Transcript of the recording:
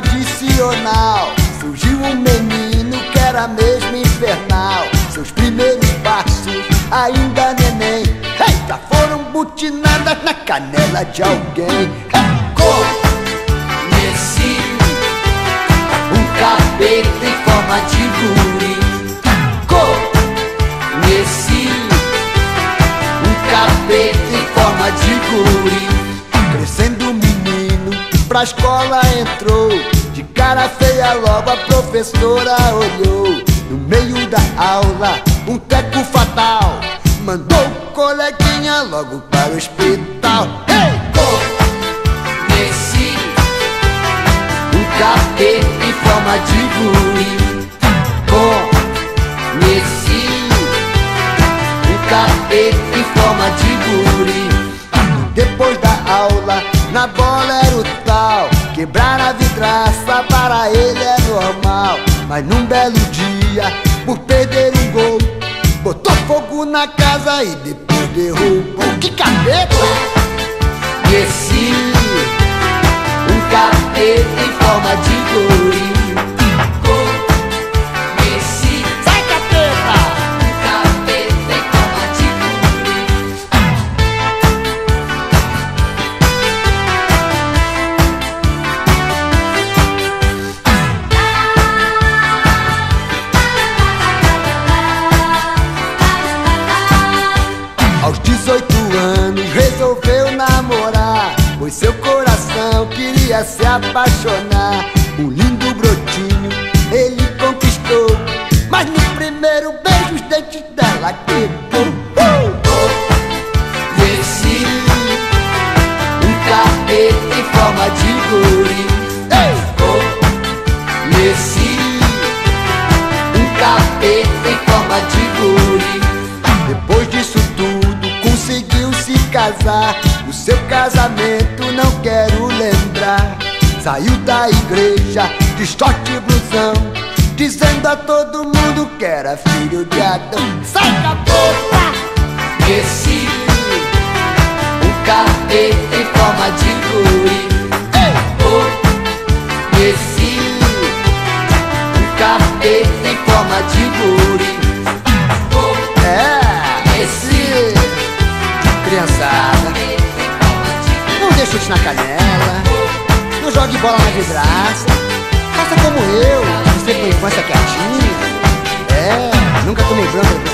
tradicional. Surgiu um menino que era mesmo infernal. Seus primeiros passos, ainda neném. Já foram butinadas na canela de alguém. Conheci um capeta em forma de guri. Conheci um capeta em forma de guri. O pra escola entrou. De cara feia logo a professora olhou. No meio da aula, um teco fatal. Mandou o coleguinha logo para o hospital. Hey! Conheci um capeta em forma de guri. Conheci um capeta em forma de guri. Depois da aula, na bola era o tal. Quebrar a vidraça para ele é normal. Mas num belo dia, por perder um gol, botou fogo na casa e depois derrubou. Que capeta! Conheci um capeta em forma de guri. Seu coração queria se apaixonar Um lindo brotinho ele conquistou Mas no primeiro beijo os dentes dela quebrou! Conheci um capeta em forma de guri. Casar O seu casamento não quero lembrar Saiu da igreja de short e blusão Dizendo a todo mundo que era filho de Adão Sai capeta! Conheci um capeta em forma de guri. Ei! Conheci um em forma de guri. É, esse criançada chute na canela. Não jogue bola na vidraça. Faça como eu, com a infância quietinha. É, nunca tomei bronca